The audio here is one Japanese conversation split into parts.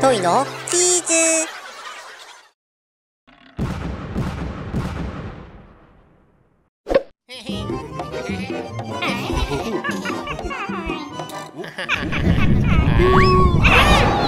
トイのチーズ。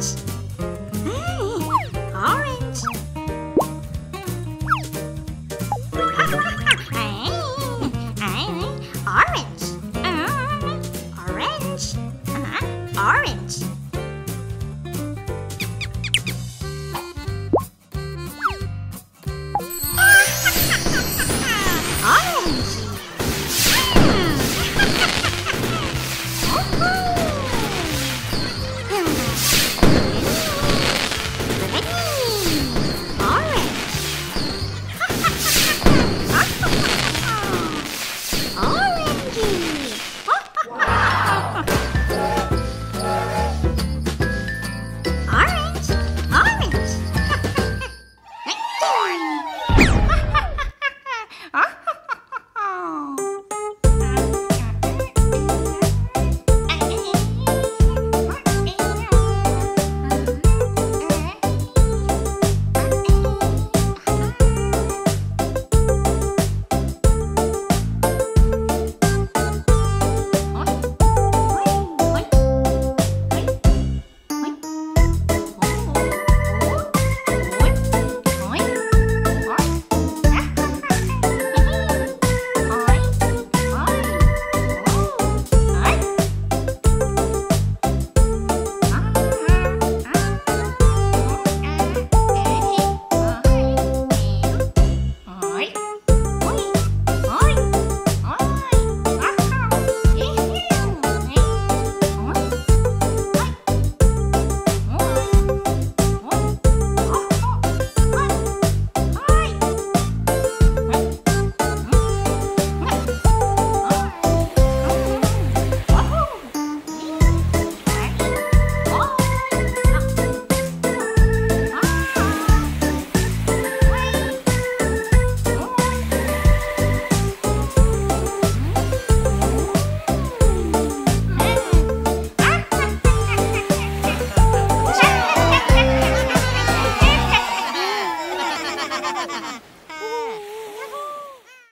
Science.